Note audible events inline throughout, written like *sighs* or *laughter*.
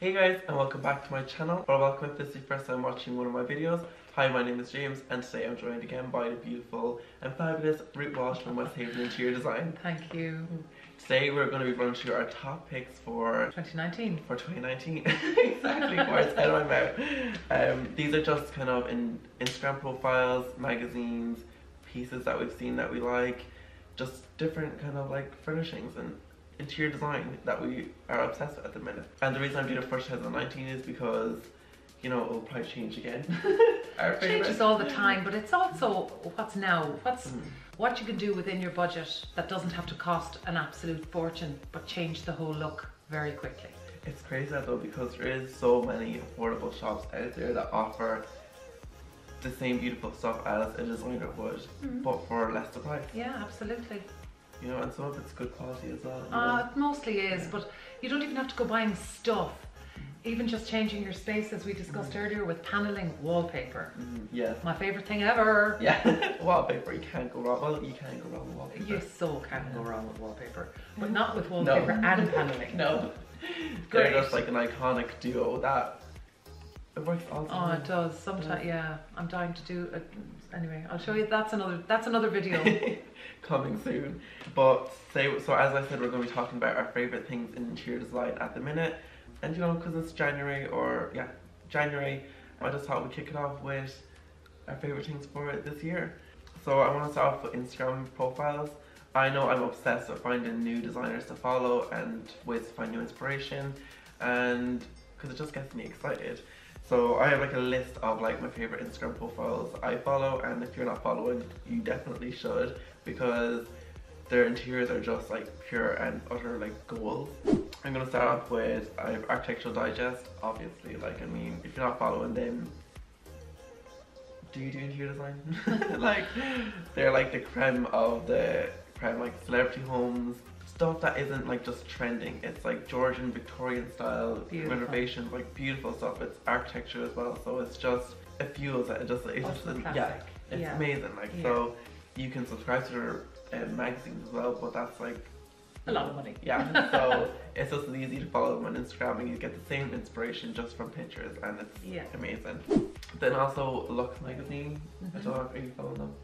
Hey guys and welcome back to my channel or welcome if this is your first time watching one of my videos. Hi my name is James and today I'm joined again by the beautiful and fabulous Ruth Walsh from West Haven Interior Design. Thank you. Today we're going to be running through our top picks for 2019. for 2019 *laughs* exactly words out of my mouth um, these are just kind of in instagram profiles magazines pieces that we've seen that we like just different kind of like furnishings and interior design that we are obsessed with at the minute and the reason i'm doing it for 2019 is because you know it'll probably change again *laughs* our It changes all the time, but it's also what's now, what's Mm. what you can do within your budget that doesn't have to cost an absolute fortune, but change the whole look very quickly. It's crazy though because there is so many affordable shops out there that offer the same beautiful stuff as a designer would, Mhm. but for less the price. Yeah, absolutely. You know, and some of it's good quality as well. Uh, it mostly is, Yeah. but you don't even have to go buying stuff. Even just changing your space, as we discussed earlier, with paneling, wallpaper. Mhm, yes. My favorite thing ever. Yeah, *laughs* wallpaper. You can't go wrong. Well, you can't go wrong with wallpaper. You so can't go wrong with wallpaper, but not with wallpaper no. *laughs* and paneling. No, *laughs* Great. they're just like an iconic duo that it works the Oh, it does. Sometimes, yeah. I'm dying to do it. Anyway, I'll show you. That's another. That's another video. *laughs* coming soon. But say so as I said, we're going to be talking about our favorite things in interior design at the minute, and you know because it's January or yeah January, I just thought we'd kick it off with our favorite things for it this year. So I want to start off with Instagram profiles. I know I'm obsessed with finding new designers to follow and ways to find new inspiration, and because it just gets me excited. So I have like a list of like my favorite Instagram profiles I follow, and if you're not following, you definitely should because their interiors are just like pure and utter like gold. I'm gonna start off with I have Architectural Digest. Obviously, like I mean, if you're not following them, do you do interior design? *laughs* like they're like the creme of the creme, like celebrity homes. Stuff that isn't like just trending. It's like Georgian Victorian style Beautiful. renovations, like beautiful stuff. It's architecture as well, so it's just it fuels it. It just it's just yeah, it's Yeah. amazing. Like Yeah. so, you can subscribe to their uh, magazines as well, but that's like A lot of money. yeah. *laughs* So it's just easy to follow them on Instagram, and you get the same inspiration just from pictures, and it's Yeah. amazing. Then also Luxe magazine. I Mhm. don't know if you follow them.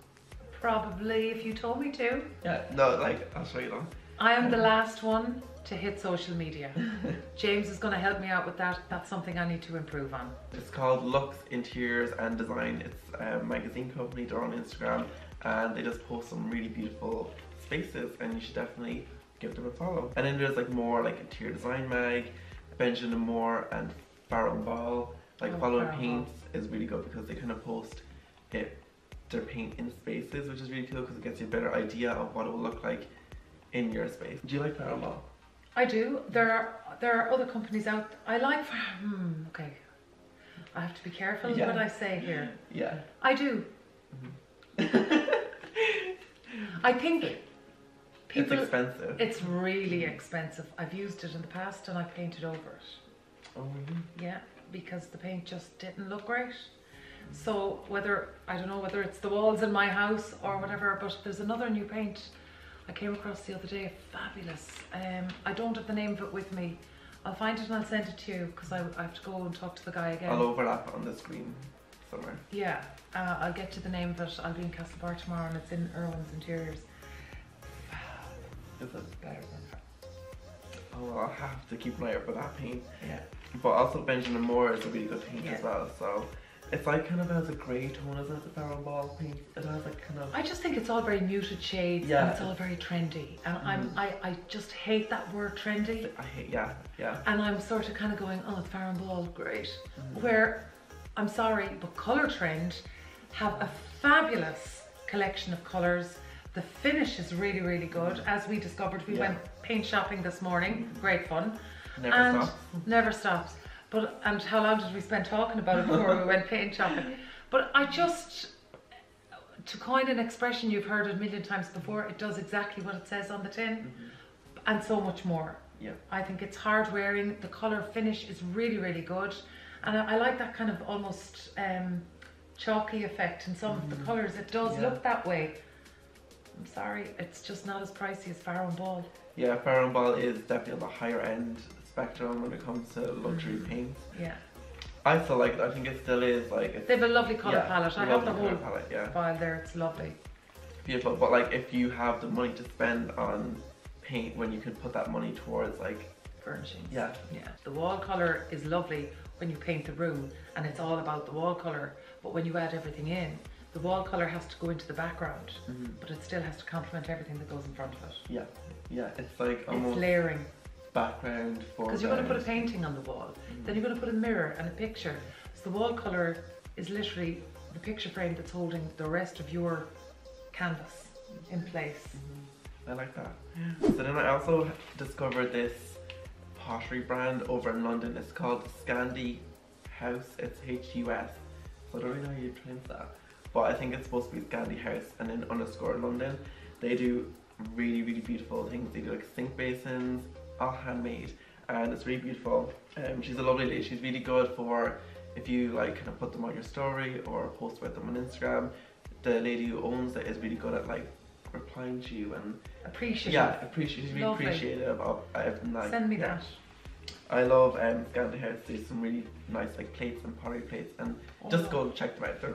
Probably, if you told me to. Yeah. No, like I'll show you them. I am the last one to hit social media. *laughs* James is going to help me out with that. That's something I need to improve on. It's called Luxe Interiors and Design. It's a magazine company. They're on Instagram, and they just post some really beautiful spaces, and you should definitely give them a follow. And then there's like more like interior design mag, Benjamin Moore and Farrow and Ball. Like Oh, following paints is really good because they kind of post it their paint in spaces, which is really cool because it gets you a better idea of what it will look like in your space. Do you like Ball? I do. There are there are other companies out. I like. Hmm, okay. I have to be careful Yeah. what I say here. Yeah. I do. *laughs* I think people. it's expensive. It's really expensive. I've used it in the past and I painted over it. oh, really? Yeah, because the paint just didn't look right. So whether I don't know whether it's the walls in my house or whatever, but there's another new paint I came across the other day. Fabulous. Um, I don't have the name of it with me. I'll find it and I'll send it to you because I, I have to go and talk to the guy again. I'll overlap on the screen somewhere. Yeah, uh, I'll get to the name of it. I'll be in Castlebar tomorrow and it's in Irwin's Interiors. Is it? Better than Oh, well, I'll have to keep an eye out for that paint. Yeah. But also Benjamin Moore is a really good paint Yeah. as well. So it's like kind of has a grey tone, isn't it? The Farrow Ball paint. It has like kind of. I just think it's all very muted shades Yeah. and it's all very trendy. And I'm, Mhm. I, I just hate that word trendy. I hate. Yeah, yeah. And I'm sort of kind of going, oh, Farrow and Ball, great. Mhm. Where, I'm sorry, but Colourtrend have a fabulous collection of colours. The finish is really, really good. As we discovered, we Yeah. went paint shopping this morning. Great fun. Never and stop. never stops. But and how long did we spend talking about it before we went paint shopping? *laughs* But I just to coin an expression you've heard a million times before, it does exactly what it says on the tin Mhm. and so much more. Yeah. I think it's hard wearing. The color finish is really, really good, and I, I like that kind of almost um, chalky effect in some of the Mhm. colors. It does Yeah. look that way. I'm sorry, it's just not as pricey as Farrow and Ball. Yeah, Farrow Ball is definitely on the higher end spectrum when it comes to luxury Mhm. paints. Yeah. I still like it. I think it still is like it's They have a lovely colour yeah, palette. I have the whole palette. Yeah, file there. It's lovely. beautiful. But like, if you have the money to spend on paint, when you could put that money towards like Furnishings. yeah, Yeah. The wall colour is lovely when you paint the room and it's all about the wall colour. But when you add everything in, the wall colour has to go into the background, mhm, but it still has to complement everything that goes in front of it. yeah, yeah. It's like It's almost layering. background for Because you're going to put a painting on the wall, Mhm. then you're going to put a mirror and a picture. So the wall colour is literally the picture frame that's holding the rest of your canvas in place. I like that. So then I also discovered this pottery brand over in London. It's called Scandi House. It's H-U-S. So I don't really know how you pronounce that. But I think it's supposed to be Scandi House and then underscore London. They do really, really beautiful things. They do like sink basins, all handmade. And it's really beautiful. Um, she's a lovely lady. She's really good for if you like kind of put them on your story or post about them on Instagram. The lady who owns it is really good at like replying to you and Appreciate yeah, appreciate really Lovely. appreciative of of like Send me yeah. that. I love um Scandi House. There's some really nice like plates and pottery plates and just Oh, go check them out. They're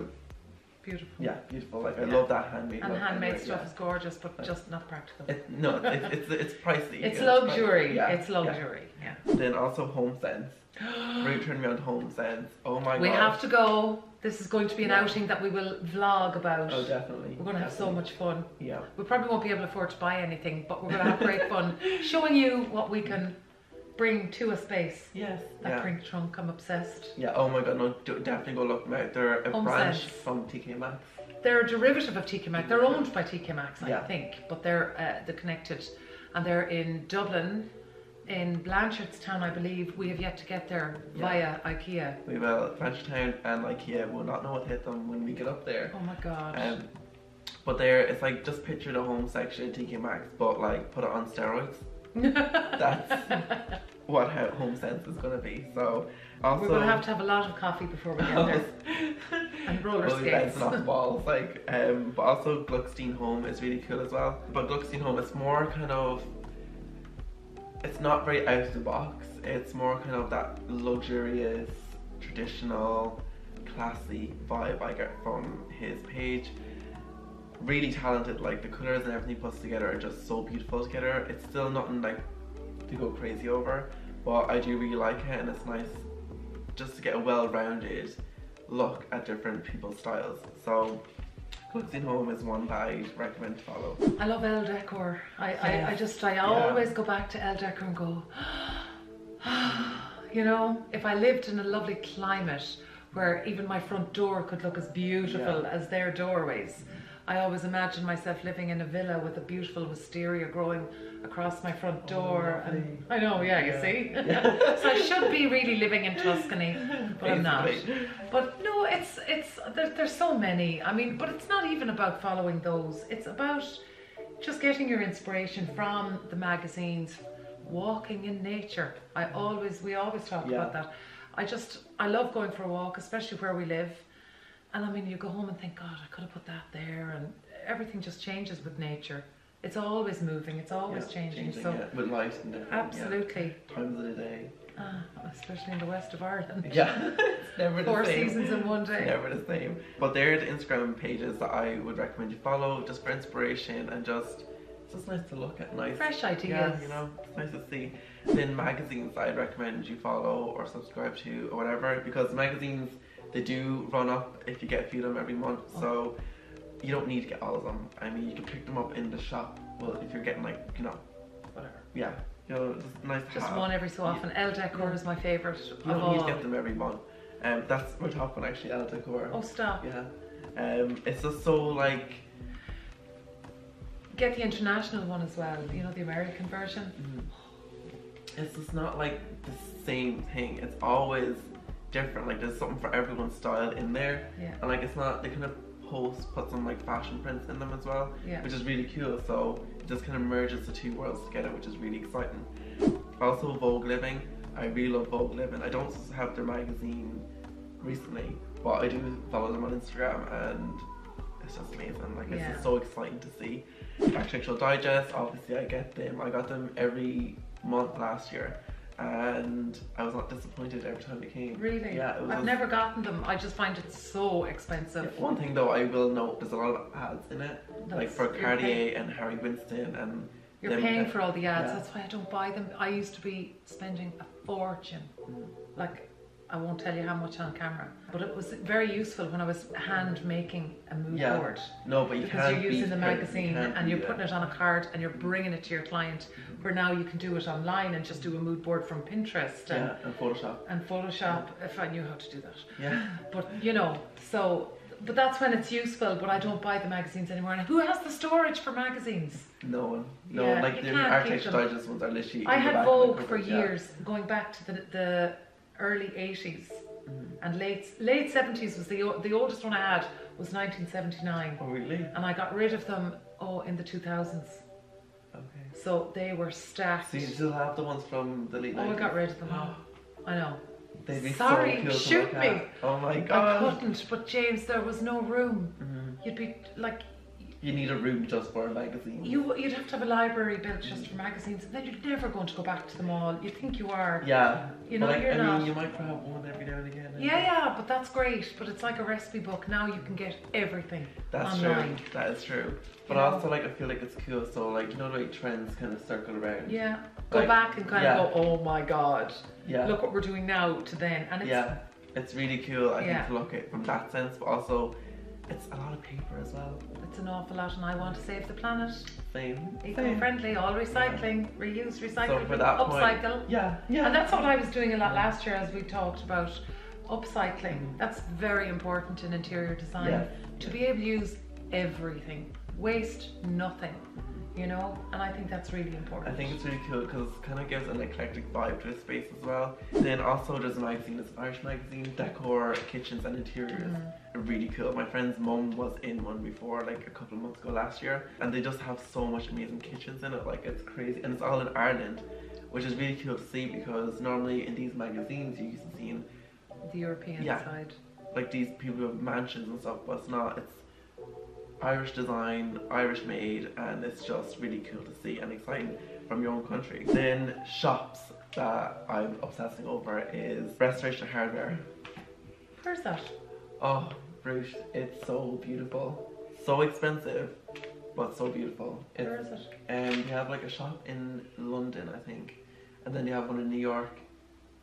Beautiful. yeah, beautiful. Like I Yeah. love that handmade. And handmade anyway, stuff yeah. is gorgeous, but Right. just not practical. It, no, it's, it's it's pricey. It's pricey. luxury. Yeah, It's luxury. Yeah. Then also Home Sense. *gasps* really turned me on to Home Sense. Oh my god. we god. have to go. This is going to be an Yeah. outing that we will vlog about. Oh definitely. We're going to have so much fun. Yeah. We probably won't be able to afford to buy anything, but we're going to have great fun *laughs* showing you what we can bring to a space. Yes. That yeah. print trunk, I'm obsessed. Yeah. Oh my god. No. Do, definitely go look them out. They're a Home branch Sense. from TK Maxx. They're a derivative of TK Maxx. They're owned by TK Maxx, I Yeah. think, but they're uh, they're connected, and they're in Dublin, in Blanchardstown, I believe. We have yet to get there Yeah. via IKEA. We will. Blanchardstown and IKEA will not know what hit them when we get up there. Oh my god. Um, but there, it's like just picture the home section at TK Maxx, but like put it on steroids. *laughs* That's what Home Sense is gonna be. So also We're going to have to have a lot of coffee before we get there, *laughs* and roller skates. bouncing off the walls, like, um, but also Gluckstein Home is really cool as well. But Gluckstein Home, it's more kind of, it's not very out of the box. It's more kind of that luxurious, traditional, classy vibe I get from his page. Really talented, like the colours and everything he puts together are just so beautiful together. It's still nothing like to go crazy over, but I do really like it, and it's nice just to get a well-rounded look at different people's styles. So, Gluckstein Home is one that I recommend to follow. I love Elle Decor. I, I, I just, I Yeah. always go back to Elle Decor and go, ah, you know, if I lived in a lovely climate where even my front door could look as beautiful Yeah. as their doorways, I always imagine myself living in a villa with a beautiful wisteria growing across my front oh, door. and I know, yeah, you Yeah. see. Yeah. *laughs* so I should be really living in Tuscany, but I'm not. But no, it's it's there, there's so many. I mean, but it's not even about following those. It's about just getting your inspiration from the magazines, walking in nature. I always we always talk Yeah. about that. I just I love going for a walk, especially where we live. And I mean, you go home and think, God, I could have put that there, and everything just changes with nature. It's always moving. It's always Yeah, changing. So yeah, with light and different yeah, absolutely, times of the day. ah, especially in the west of Ireland. Yeah, *laughs* it's never Four same. seasons in one day. Never the same. But they're the Instagram pages that I would recommend you follow just for inspiration and just it's just nice to look at. Nice. Fresh ideas. Yeah, you know, it's nice to see. Then magazines I'd recommend you follow or subscribe to or whatever because magazines they do run up if you get a few of them every month. So you don't need to get all of them. I mean, you can pick them up in the shop. Well, if you're getting like you know, whatever. Yeah, you know, it's nice to Just have. one every so often. Elle Decor is my favourite You of don't all. need to get them every month. Um, that's my top one actually, Elle Decor. Oh, stop. Yeah. Um, it's just so like. Get the international one as well, you know, the American version. It's just not like the same thing. It's always different. Like there's something for everyone's style in there, Yeah. and like it's not. They kind of post put some like fashion prints in them as well, Yeah. which is really cool. So it just kind of merges the two worlds together, which is really exciting. Also, Vogue Living. I really love Vogue Living. I don't have their magazine recently, but I do follow them on Instagram, and it's just amazing. Like it's Yeah. just so exciting to see. Architectural Digest. Obviously, I get them. I got them every month last year. And I was not disappointed every time it came. Really? Yeah, it was. I've a- never gotten them. I just find it so expensive. One thing though, I will note, there's a lot of ads in it, like for Cartier paying- and Harry Winston and. You're them- paying for all the ads. yeah. That's why I don't buy them. I used to be spending a fortune. Mm. Like, I won't tell you how much on camera, but it was very useful when I was hand making a mood Yeah, board. No, but you because you're using the Cartier, you magazine and you're putting it. on a card and you're bringing it to your client. Mm-hmm. Where now you can do it online and just do a mood board from Pinterest and, Yeah, and Photoshop. and Photoshop if I knew how to do that. Yeah. *sighs* But you know, so but that's when it's useful. But I don't buy the magazines anymore. And who has the storage for magazines? No one. No, Yeah, like the Architecture. Digest ones are literally. I had back of my Vogue for yeah. years, going back to the the early 80s Mhm. and late late 70s was the the oldest one I had was 1979, Oh really? and I got rid of them oh in the 2000s. Okay. So they were stacked. So you still have the ones from the late Oh, I got rid of them all. I know. *gasps* They'd be Sorry, so shoot me. Oh my god. I couldn't, but James, there was no room. Mhm. You'd be like, You need a room just for a magazine. you you'd have to have a library built just for magazines, and then you're never going to go back to them all. You think you are. Yeah. You know, like, you're I not. mean, you might grab one every now and again. Eh? Yeah, yeah, but that's great. But it's like a recipe book. Now you can get everything That's online. true. That is true. But You know? also, like, I feel like it's cool. So, like, you know, the way trends kind of circle around. Yeah. Go Like, back and kind yeah. of go, oh my god, Yeah. look what we're doing now to then. And it's, yeah. It's really cool. I Yeah. think to look at it from that sense, but also, it's a lot of paper as well. it's an awful lot, and I want to save the planet. Same. Eco-friendly, all recycling, reuse, recycle, So for that upcycle. point, yeah, yeah. And that's what I was doing a lot last year as we talked about upcycling. Mm-hmm. That's very important in interior design. Yeah. To be able to use everything, waste nothing, you know? And I think that's really important. I think it's really cool because it kind of gives an eclectic vibe to the space as well. Then also there's a magazine, it's an Irish magazine, Decor, Kitchens and Interiors. Mm-hmm. Really cool. My friend's mum was in one before, like a couple of months ago last year, and they just have so much amazing kitchens in it. Like it's crazy, and it's all in Ireland, which is really cool to see because normally in these magazines you used to see the European Yeah. side. like these people who have mansions and stuff, but it's not. It's Irish design, Irish made, and it's just really cool to see and exciting from your own country. Then shops that I'm obsessing over is Restoration Hardware. Where's that? Oh, Bruce, it's so beautiful, so expensive, but so beautiful. Where It's, is it? um, you have like a shop in London, I think, and then you have one in New York,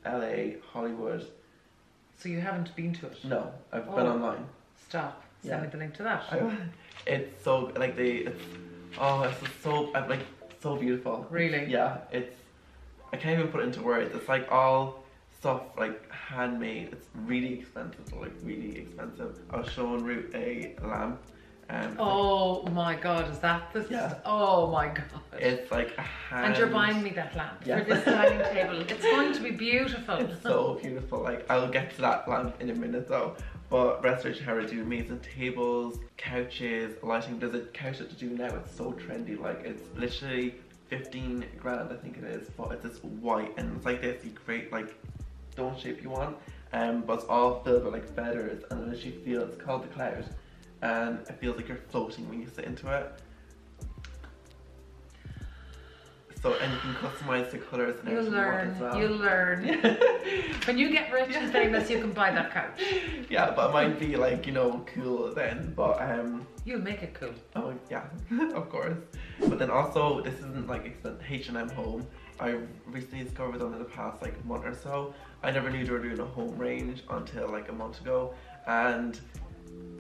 LA, Hollywood. So you haven't been to it? No, I've been Oh. online. Stop. Send Yeah. me the link to that. It's so like they it's oh it's so I'm like so beautiful. Really? Yeah, it's I can't even put it into words. It's like all stuff like handmade. It's really expensive, like really expensive. I was showing Ruth a lamp um, and Oh my god, is that the Yeah. Oh my god. it's like and you're buying me that lamp Yeah. for this *laughs* dining table. It's going to be beautiful. It's so beautiful. Like I'll get to that lamp in a minute though. But Restoration Hardware do amazing tables, couches, lighting. There's a couch that they do now. It's so trendy. Like it's literally 15 grand, I think it is. But it's this white and it's like this. You create like dome shape you want, um, but it's all filled with like feathers and it literally feels. It's called the cloud, and it feels like you're floating when you sit into it. So and you can customize the colors and you learn. as well. You'll learn. *laughs* when you get rich and famous, you can buy that couch. yeah, but it might be like, you know, cool then. But um You'll make it cool. oh yeah, *laughs* of course. But then also this isn't like expen- H and M home. I recently discovered them in the past like month or so. I never knew they were doing a home range until like a month ago and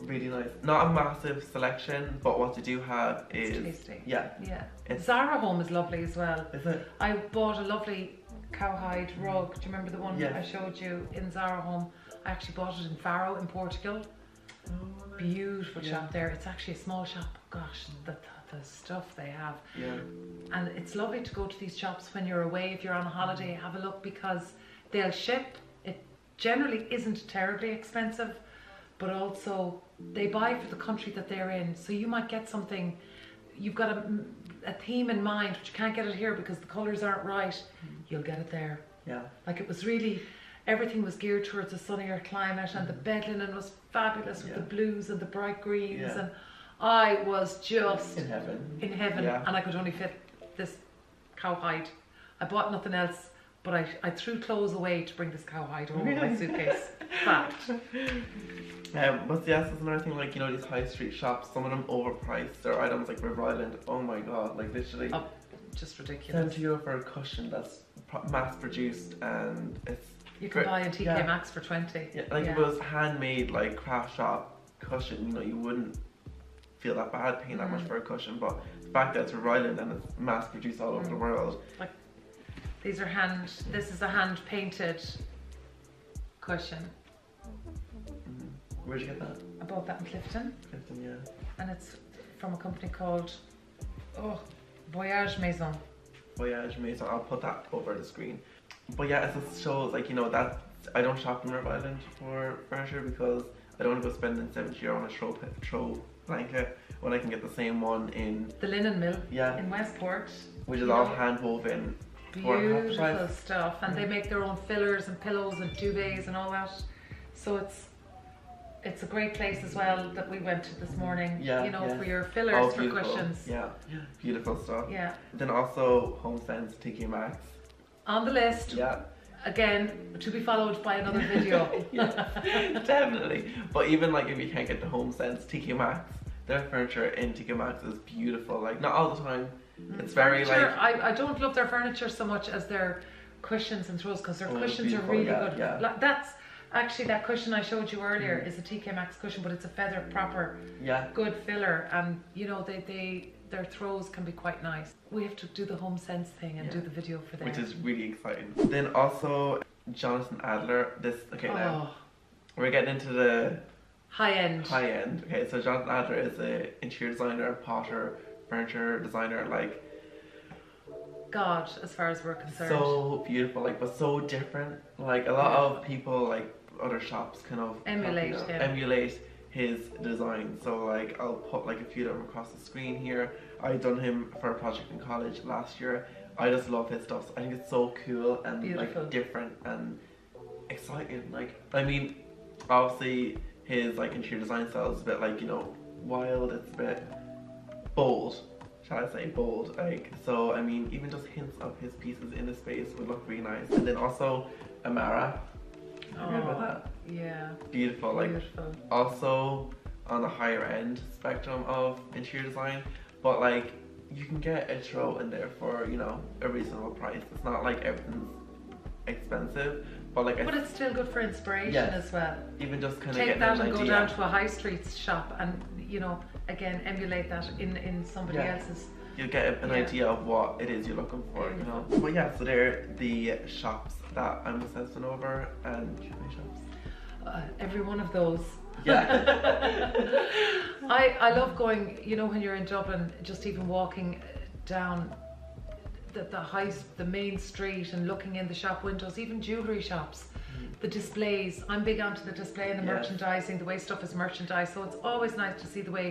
really nice. Not a massive selection, but what they do have is tasty. yeah. Yeah. It's Zara Home is lovely as well. is it? I bought a lovely cowhide rug. Do you remember the one Yes. I showed you in Zara Home? I actually bought it in Faro in Portugal. Beautiful Yeah. shop there. It's actually a small shop. Gosh, the, the, the stuff they have. Yeah. And it's lovely to go to these shops when you're away, if you're on a holiday, mm. have a look because they'll ship. It generally isn't terribly expensive, but also they buy for the country that they're in. So you might get something, you've got a, a theme in mind, but you can't get it here because the colours aren't right. Mm. You'll get it there. Yeah. Like it was really, everything was geared towards a sunnier climate, and the mm. bed linen was fabulous with Yeah. the blues and the bright greens, Yeah. and I was just In heaven. in heaven, Yeah. and I could only fit this cowhide. I bought nothing else, But I, I threw clothes away to bring this cowhide home in my suitcase. Fact. *laughs* Um, but yes, there's another thing like you know these high street shops. Some of them overpriced. their items like River Island. Oh my god, like literally Oh, just ridiculous. seventy euro for a cushion that's mass produced and it's You can for- buy a TK yeah. Maxx for 20. Yeah, like if it was handmade, like craft shop cushion, you know, you wouldn't feel that bad paying that much Mm. for a cushion. But the fact that it's River Island and it's mass produced all over the world. Like, These are hand, this is a hand painted cushion. Mm, where'd you get that? I bought that in Clifden Clifden, yeah. and it's from a company called oh, Voyage Maison. Voyage Maison. I'll put that over the screen. But yeah, it just shows like you know that I don't shop in River Island for furniture because I don't want to go spending seventy euro on a throw throw blanket when I can get the same one in The Linen Mill yeah, in Westport. which is all hand woven. Beautiful stuff. And they make their own fillers and pillows and duvets and all that. So it's it's a great place as well that we went to this morning. Yeah, You know, yeah. for your fillers for beautiful. cushions. Yeah, beautiful stuff. Yeah. Then also Home Sense TK Maxx. On the list, Yeah, again, to be followed by another video. *laughs* yeah, definitely. But even like if you can't get the Home Sense TK Maxx, their furniture in TK Maxx is beautiful. Like not all the time. Mm, it's very Furniture, like I, I don't love their furniture so much as their cushions and throws because their Oh, cushions are really yeah, good. yeah. Like, that's actually that cushion I showed you earlier is a TK Maxx cushion, but it's a feather proper yeah, good filler, and you know they they their throws can be quite nice. We have to do the home sense thing and do the video for them. which is really exciting. Then also Jonathan Adler. This okay now oh, we're getting into the high end. high end. Okay, so Jonathan Adler is a interior designer, potter, furniture designer. Like God, as far as we're concerned. so beautiful, like but so different. Like a lot of people, like other shops, kind of Emulate copy him. emulate his design. So like I'll put like a few of them across the screen here. I done him for a project in college last year. I just love his stuff. I think it's so cool and Beautiful. like different and exciting. Like I mean, obviously his like interior design style is a bit like you know wild. It's a bit bold, shall I say bold? Like so. I mean, even just hints of his pieces in the space would look really nice. And then also Amara. Have you about that? Yeah, Beautiful. Like beautiful. also on the higher end spectrum of interior design, but like you can get a throw in there for you know a reasonable price. It's not like everything's expensive, but like But it's still good for inspiration Yes. as well. even just kind of Take that an and idea. go down to a high street shop and you know again emulate that in in somebody Yeah. else's. you get an Yeah. idea of what it is you're looking for, you know. But yeah, so they're the shops that I'm obsessing over, and my shops. Uh, every one of those. Yeah. *laughs* I I love going. You know when you're in Dublin, just even walking down the the high the main street and looking in the shop windows, even jewelry shops. The displays. I'm big onto the display and the Yes. merchandising, the way stuff is merchandised. So it's always nice to see the way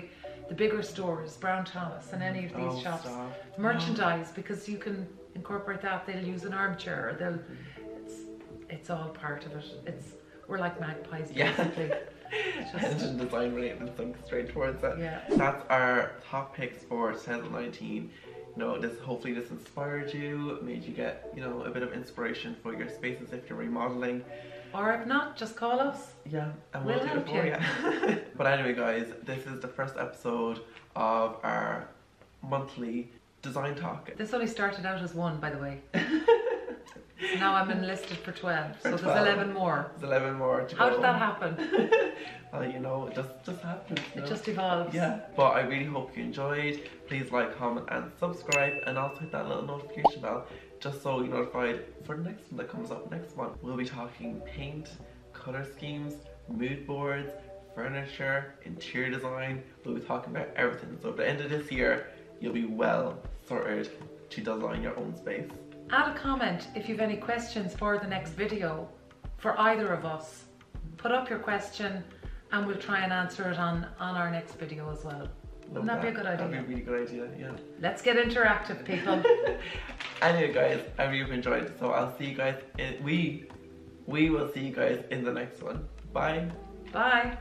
the bigger stores, Brown Thomas and any of these Oh, shops, stop. merchandise because you can incorporate that. They'll use an armchair. Or they'll. It's it's all part of it. It's we're like magpies Yeah. basically. *laughs* Just- Engine design rate and think straight towards it. yeah. That's our top picks for 2019. You know, this hopefully this inspired you, made you get you know a bit of inspiration for your spaces if you're remodeling. Or if not, just call us. Yeah, and We'll we'll, do it for you. you. *laughs* but anyway, guys, this is the first episode of our monthly design talk. This only started out as one, by the way. *laughs* now I'm enlisted for 12, so For there's 11 more. There's 11 more to How did that happen? *laughs* Well, you know, it just just happens. It know? just evolves. Yeah, but I really hope you enjoyed. Please like, comment, and subscribe, and also hit that little notification bell just so you're notified for the next one that comes up next month. We'll be talking paint, color schemes, mood boards, furniture, interior design. We'll be talking about everything. So at the end of this year, you'll be well sorted to design your own space. Add a comment if you've any questions for the next video for either of us. Put up your question and we'll try and answer it on, on our next video as well. Wouldn't that be a good idea? That'd be a really good idea, yeah. Let's get interactive, people. *laughs* anyway, guys, I really enjoyed. So I'll see you guys. In, we we will see you guys in the next one. Bye. Bye.